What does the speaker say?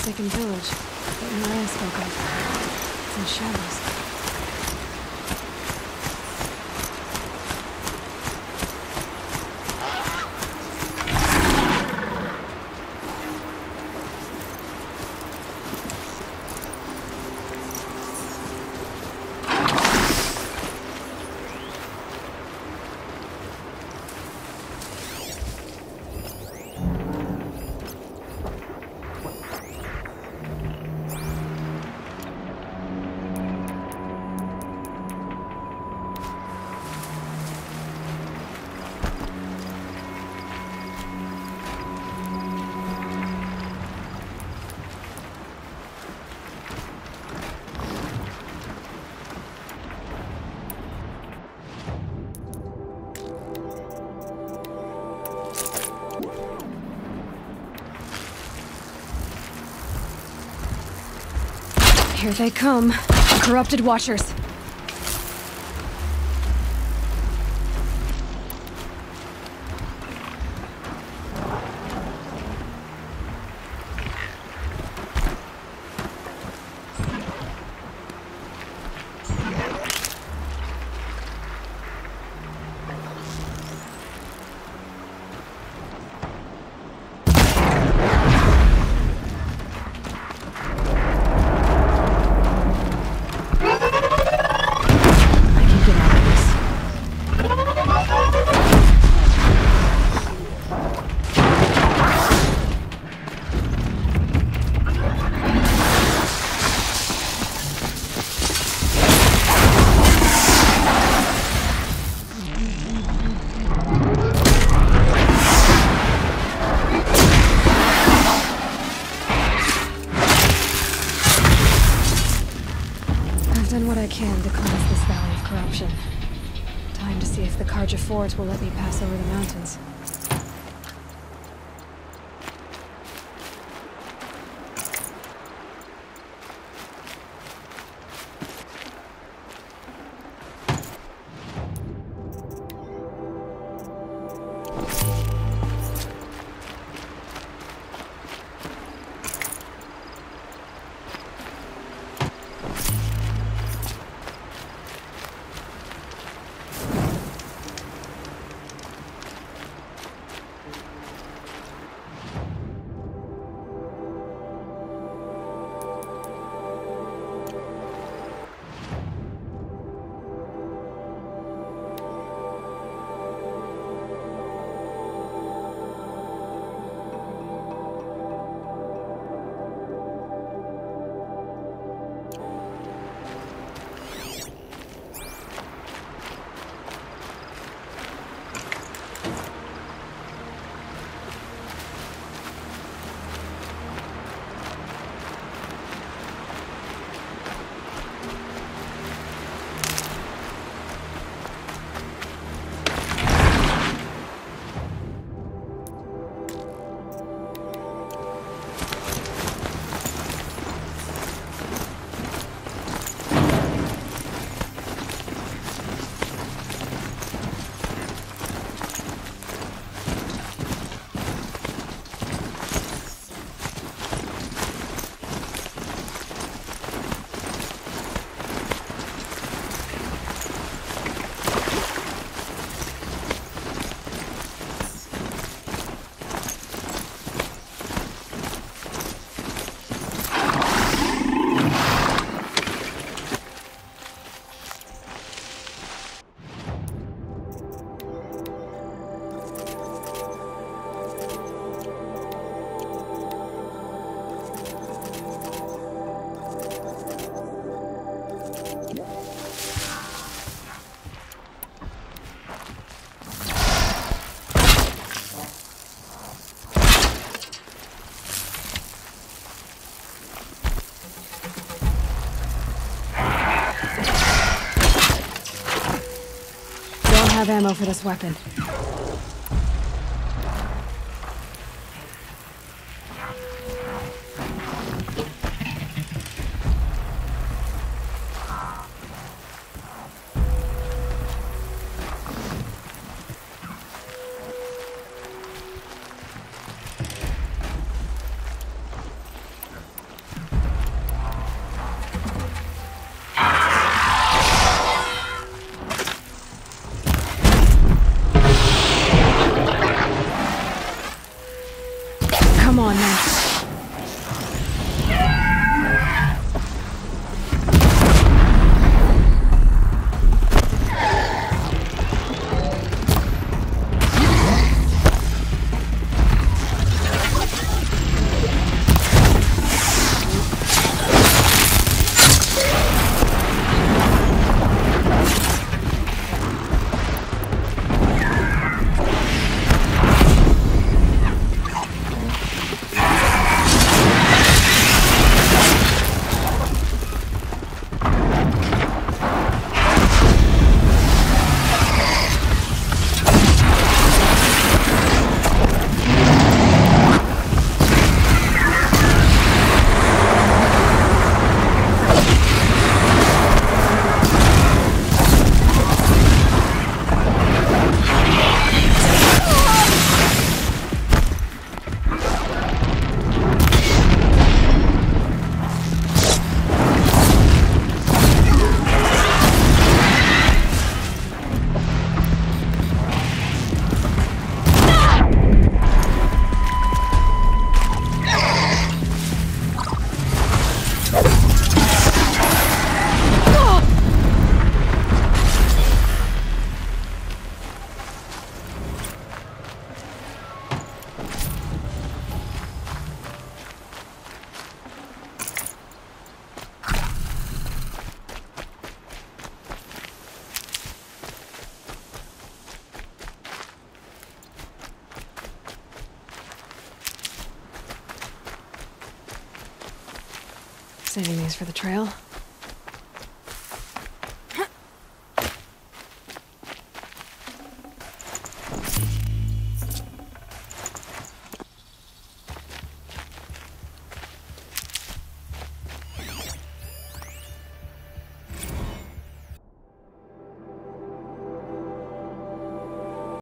forsaken village that Maria spoke of. It's in shambles. Here they come. Corrupted Watchers. Fort will let me pass over the mountains. Don't have ammo for this weapon. Saving these for the trail.